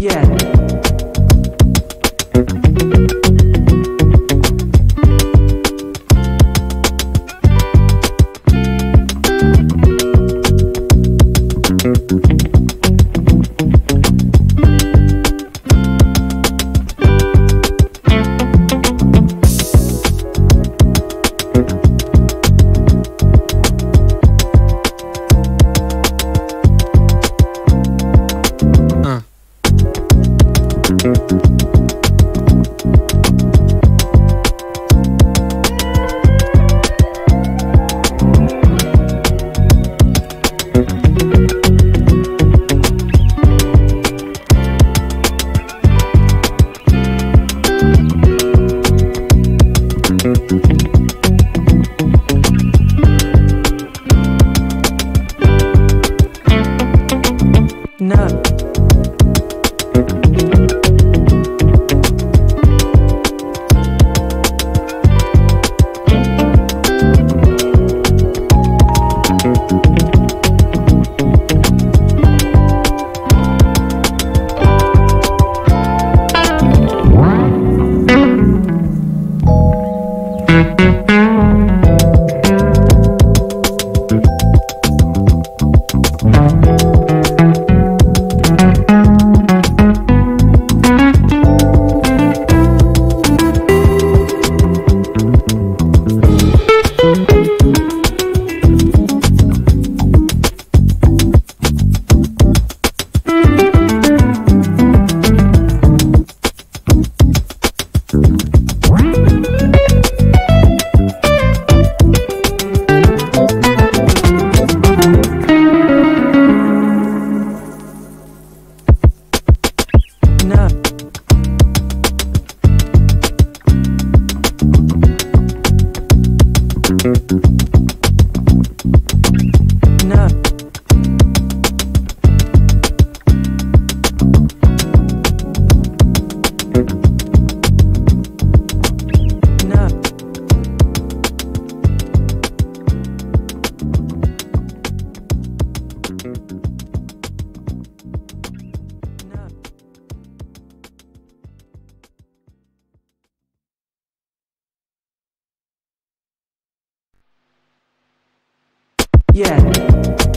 Yeah. No. No. No. Yeah.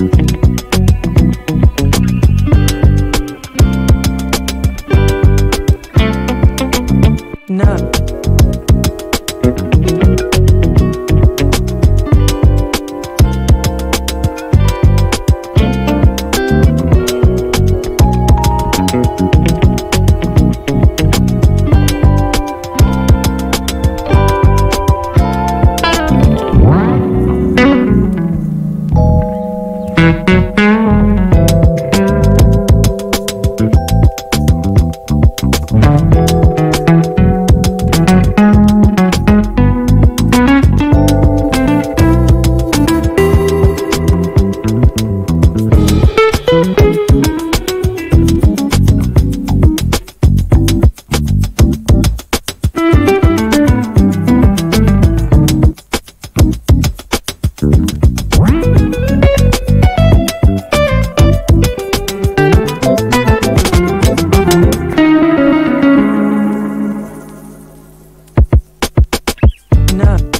No. No.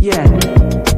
Yeah.